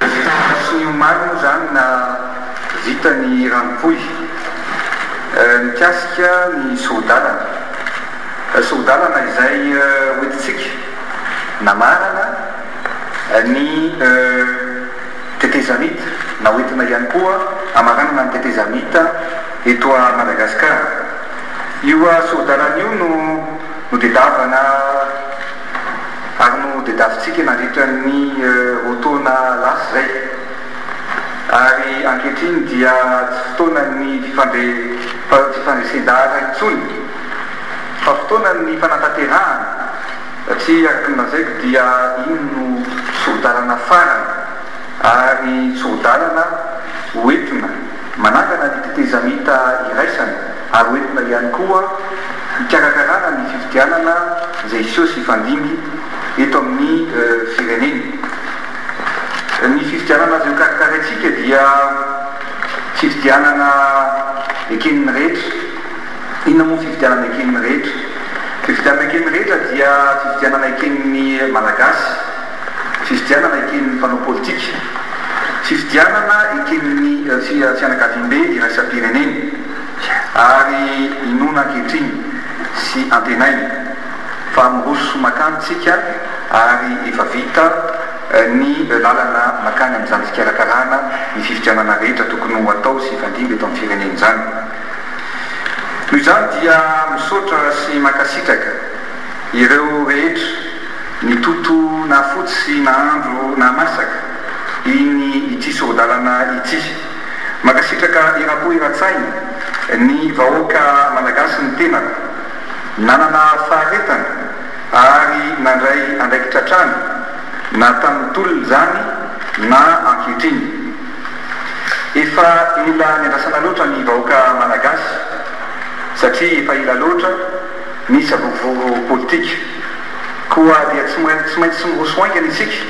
Dimanche omaly moa izany na vita ny ranopohy mikasika ny sori-dalana. Sori-dalana izay hoentintsika namarana ny tetezamita na hoentina ihany koa hamaranana ny tetezamita. eto à Madagascar. Io sori-dalana io no nodedavana ary nodedavintsika nandritra ny roa taona lasa izay ary ankehitriny dia tsy fotoanan'ny fifandresen-dahatra intsony fa fotoanan'ny fanatanterahana satria araka ny lazaiko dia iny no sori-dalana farany ary sori-dalana ho entina manangana ny tetezamita iraisana ary ho entina ihany koa hikarakarana ny fifidianana izay hiseho sy hifandimby eto amin'ny firenena. Ny fifidianana azo karakaraintsika dia fifidianana eken'ny rehetra. Inona moa ny fifidianana eken'ny rehetra? Fifidianana eken'ny rehetra dia fifidianana eken'ny Malagasy. Fifidianana eken'ny mpanao politika. Fifidianana eken'ny fianakaviambe iraisam-pirenena ary inoana ankehitriny sy antenaina fa miroso soa mankany isika ary efa vita ny lalana mankany amin'izany fikarakarana ny fifidianana rehetra tokony ho atao sy hifandimby eto amin'ny firenena izany. Noho izany dia misaotra sy mankasitraka ireo rehetra. Mitoto na fotsy sy nahandro na masaka iny ity sori-dalana ity. Mankasitraka eram-po eran-tsaina ny vahoaka Malagasy ny tenako. Nanana faharetana ary nandray andraikitra hatrany na tamin'ny tolona izany na ankehitriny. Efa ela niandrasana loatra ny vahoaka Malagasy satria efa ela loatra ny savorovoro politika. Koa dia tsy maintsy tsy maintsy miroso haingana isika,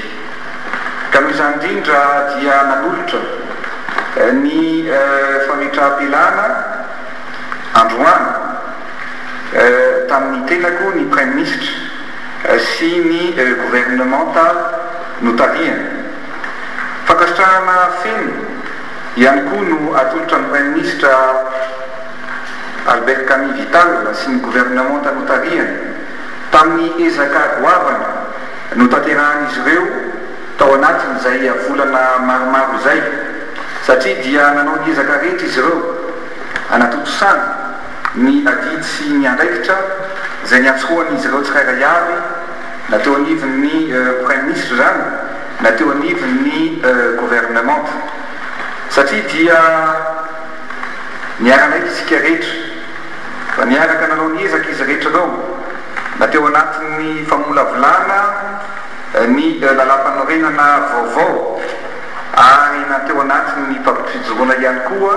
ka noho izany indrindra dia nanolotra ny fametraham-pialana androany tamin'ny tenako ny Praiminisitra sy ny Governemanta notarihany. Fankasitrahana feno ihany koa no atolotra ny Praiminisitra. Albert Camille Vital sy ny governemanta notarihany, tamin'ny ezaka goavana notanterahan'izy ireo tao anatin'izay volana maromaro izay, satria dia nanao ny ezaka rehetra izy ireo hanatontosana ny adidy sy ny andraikitra izay niantsoan'izy ireo tsirairay avy, na teo anivon'ny Praiminisitra izany na teo anivon'ny governemanta, satria dia. Niara-naiky isika rehetra fa niaraka nanao ny ezaka izy rehetra ireo, na teo anatin'ny famolavolana ny lalàmpanorenana vaovao ary na teo anatin'ny taom-pijoroana ihany koa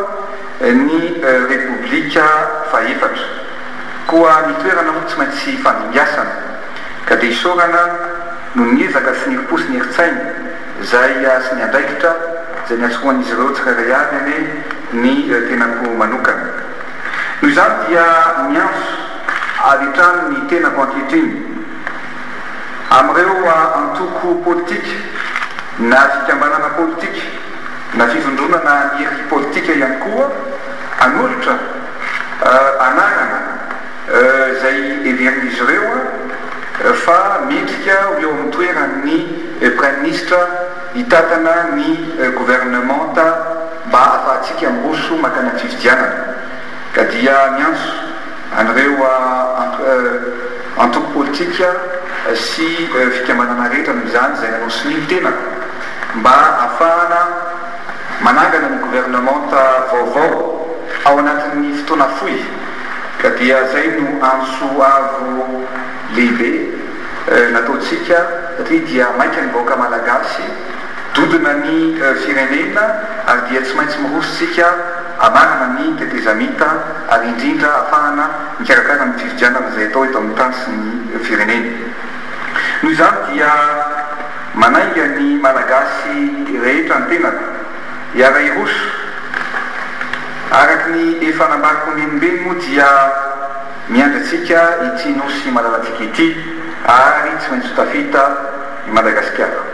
ny Repoblika fahefatra. Koa ny toerana moa tsy maintsy hifandimbiasana, ka dia isaorana noho ny ezaka sy ny herim-po sy ny herin-tsaina. Izay hiasin'ny andraikitra izay niantsoan'izy ireo tsirairay avy anie ny tenako manokana. Noho izany dia miantso avy hatrany ny tenako ankehitriny amin'ireo antoko politika na fikambanana politika na fivondronana an-dry politika ihany koa hanolotra anarana, izay heverin'izy ireo fa mendrika ho eo amin'ny toeran'ny Praiminisitra hitantana ny governemanta mba hahafahantsika miroso mankany amin'ny fifidianana ka dia miantso an'ireo antoko politika sy fikambanana rehetra noho izany izay nanao sonia ny tenako mba hahafahana manangana ny governemanta vaovao ao anatin'ny fotoana fohy. ka dia zay no antso avo lehibe nataontsika satria dia maika ny vahoaka Malagasy dodona ny firenena ary dia tsy maintsy mirosotsika anarana ny tetezamita ary indrindra afahana mikarakara ny fifidianana zay atao eto amin'ny tany sy ny firenena noho izany dia manainga ny Malagasy rehetra ny tenako Hiara-hiroso. Araka ny efa nambarako ombieny-beny moa dia miandry antsika ity Nosy malalantsika ity ary tsy maintsy ho tafita i Madagasikara.